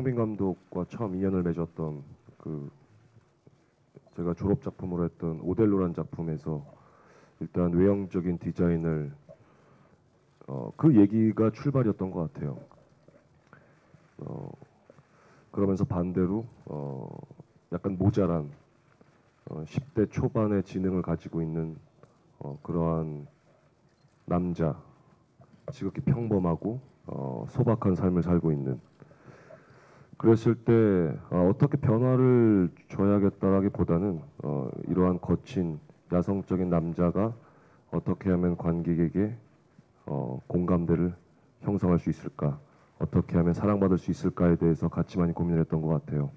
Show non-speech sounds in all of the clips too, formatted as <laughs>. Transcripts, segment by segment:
감독과 처음 인연을 맺었던 그 제가 졸업 작품으로 했던 오델로란 작품에서 일단 외형적인 디자인을 어, 그 얘기가 출발이었던 것 같아요. 어, 그러면서 반대로 어, 약간 모자란 어, 10대 초반의 지능을 가지고 있는 어, 그러한 남자, 지극히 평범하고 어, 소박한 삶을 살고 있는 그랬을 때 어, 어떻게 변화를 줘야겠다라기보다는 어, 이러한 거친 야성적인 남자가 어떻게 하면 관객에게 어, 공감대를 형성할 수 있을까? 어떻게 하면 사랑받을 수 있을까에 대해서 같이 많이 고민을 했던 것 같아요.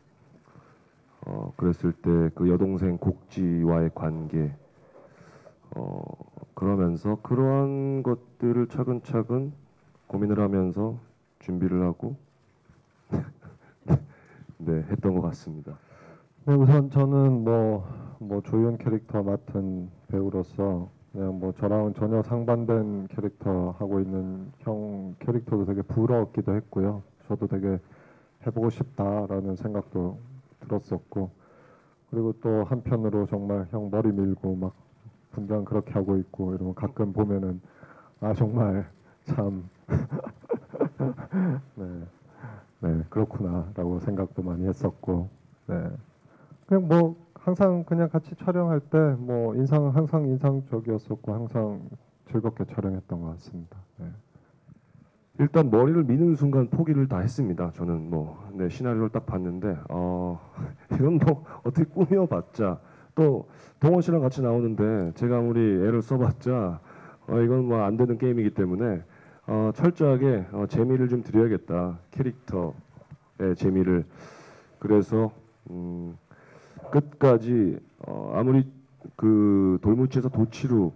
어, 그랬을 때 그 여동생 곡지와의 관계, 어, 그러면서 그러한 것들을 차근차근 고민을 하면서 준비를 하고 네 했던 것 같습니다. 네, 우선 저는 뭐, 뭐 조연 캐릭터 맡은 배우로서 그냥 뭐 저랑은 전혀 상반된 캐릭터 하고 있는 형 캐릭터도 되게 부러웠기도 했고요. 저도 되게 해보고 싶다라는 생각도 들었었고 그리고 또 한편으로 정말 형 머리 밀고 막 분장 그렇게 하고 있고 이러면 가끔 보면은 아 정말 참 <laughs> 그렇구나라고 생각도 많이 했었고 네 그냥 뭐 항상 그냥 같이 촬영할 때 뭐 인상 항상 인상적이었었고 항상 즐겁게 촬영했던 것 같습니다. 네. 일단 머리를 미는 순간 포기를 다 했습니다. 저는 뭐 네, 시나리오를 딱 봤는데 어, <laughs> 이건 뭐 어떻게 꾸며봤자 또 동원 씨랑 같이 나오는데 제가 아무리 애를 써봤자 어, 이건 뭐 안 되는 게임이기 때문에 어, 철저하게 어, 재미를 좀 드려야겠다 캐릭터의 재미를 그래서 음, 끝까지 어, 아무리 그 돌무치에서 도치로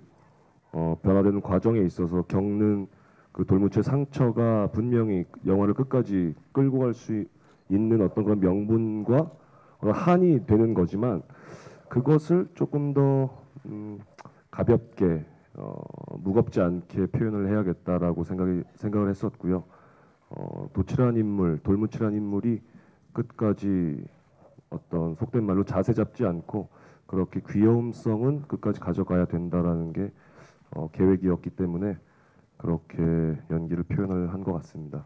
어, 변화되는 과정에 있어서 겪는 그 돌무치의 상처가 분명히 영화를 끝까지 끌고 갈 수 있는 어떤 그런 명분과 그런 한이 되는 거지만 그것을 조금 더 음, 가볍게 어, 무겁지 않게 표현을 해야겠다라고 생각이 생각을 했었고요. 어, 도치란 인물, 돌무치란 인물이 끝까지 어떤 속된 말로 자세 잡지 않고 그렇게 귀여움성은 끝까지 가져가야 된다라는 게 어, 계획이었기 때문에 그렇게 연기를 표현을 한 것 같습니다.